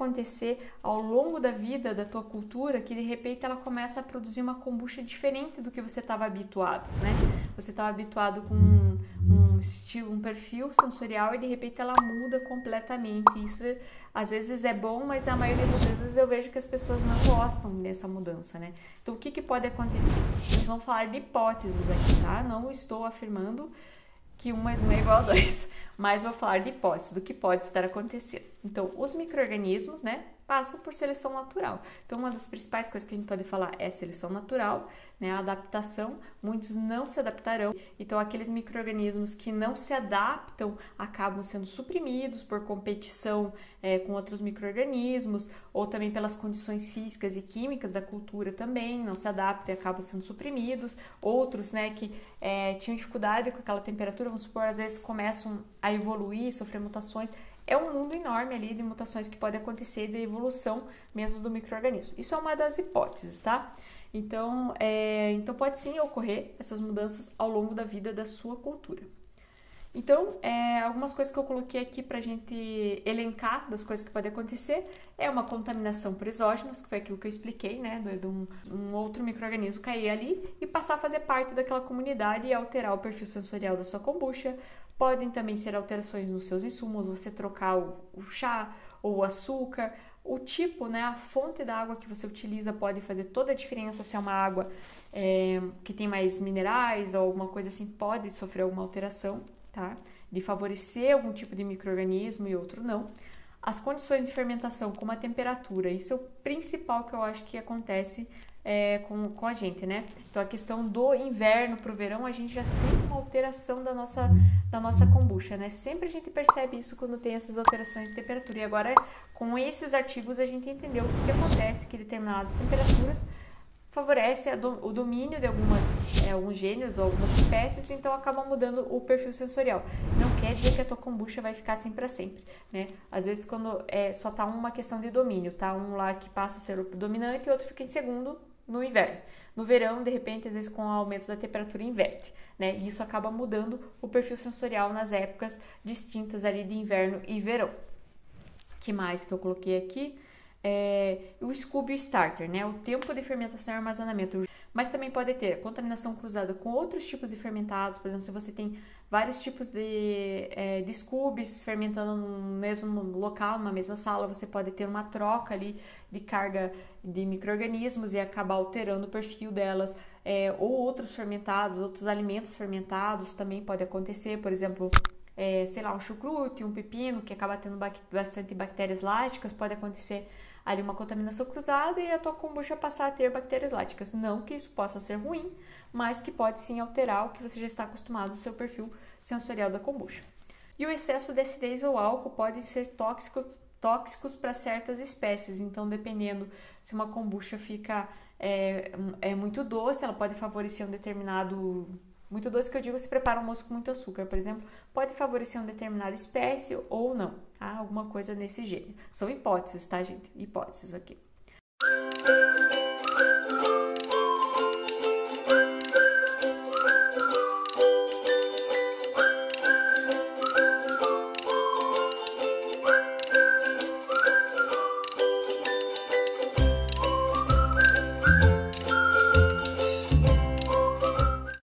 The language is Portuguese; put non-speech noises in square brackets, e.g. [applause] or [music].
acontecer ao longo da vida da tua cultura que de repente ela começa a produzir uma kombucha diferente do que você estava habituado, né? Você estava habituado com um, um, estilo, um perfil sensorial e de repente ela muda completamente. Isso às vezes é bom, mas a maioria das vezes eu vejo que as pessoas não gostam dessa mudança, né? Então o que, que pode acontecer? Nós vamos falar de hipóteses aqui, tá? Não estou afirmando que um mais um é igual a dois, [laughs] mas vou falar de hipóteses, do que pode estar acontecendo. Então, os micro-organismos, né, passam por seleção natural. Então, uma das principais coisas que a gente pode falar é seleção natural, né, a adaptação. Muitos não se adaptarão. Então, aqueles micro-organismos que não se adaptam acabam sendo suprimidos por competição é, com outros micro-organismos, ou também pelas condições físicas e químicas da cultura também, não se adaptam e acabam sendo suprimidos. Outros, né, que é, tinham dificuldade com aquela temperatura, vamos supor, às vezes começam a evoluir, sofrer mutações é um mundo enorme ali de mutações que pode acontecer de evolução mesmo do microorganismo. Isso é uma das hipóteses, tá? Então, é, então pode sim ocorrer essas mudanças ao longo da vida da sua cultura. Então, é, algumas coisas que eu coloquei aqui para a gente elencar das coisas que podem acontecer é uma contaminação por exógenos, que foi aquilo que eu expliquei, né? De, um, um outro microorganismo cair ali e passar a fazer parte daquela comunidade e alterar o perfil sensorial da sua kombucha, Podem também ser alterações nos seus insumos, você trocar o, o chá ou o açúcar, o tipo, né, a fonte da água que você utiliza pode fazer toda a diferença. Se é uma água é, que tem mais minerais ou alguma coisa assim, pode sofrer alguma alteração, tá? De favorecer algum tipo de microorganismo e outro não. As condições de fermentação, como a temperatura, isso é o principal que eu acho que acontece é, com, com a gente, né? Então a questão do inverno para o verão, a gente já sente uma alteração da nossa, da nossa kombucha, né? Sempre a gente percebe isso quando tem essas alterações de temperatura. E agora, com esses artigos, a gente entendeu o que, que acontece, que determinadas temperaturas favorece do, o domínio de algumas, é, alguns gêneros ou algumas espécies, então acaba mudando o perfil sensorial. Não quer dizer que a tua kombucha vai ficar assim para sempre, né? Às vezes quando é, só tá uma questão de domínio, tá um lá que passa a ser o dominante e outro fica em segundo, no inverno. No verão, de repente, às vezes com o aumento da temperatura inverte, né? E isso acaba mudando o perfil sensorial nas épocas distintas ali de inverno e verão. Que mais que eu coloquei aqui? É, o Scooby Starter, né? O tempo de fermentação e armazenamento mas também pode ter contaminação cruzada com outros tipos de fermentados, por exemplo, se você tem vários tipos de, é, de fermentando no mesmo local, numa mesma sala, você pode ter uma troca ali de carga de micro-organismos e acabar alterando o perfil delas, é, ou outros fermentados, outros alimentos fermentados também pode acontecer, por exemplo, é, sei lá, um chucrute, um pepino que acaba tendo bastante bactérias láticas, pode acontecer ali uma contaminação cruzada e a tua kombucha passar a ter bactérias láticas. Não que isso possa ser ruim, mas que pode sim alterar o que você já está acostumado, o seu perfil sensorial da kombucha. E o excesso de acidez ou álcool podem ser tóxico, tóxicos para certas espécies, então dependendo se uma kombucha fica é, é muito doce, ela pode favorecer um determinado muito doce que eu digo se prepara um moço com muito açúcar, por exemplo, pode favorecer uma determinada espécie ou não, tá? Alguma coisa nesse gênero. São hipóteses, tá, gente? Hipóteses aqui.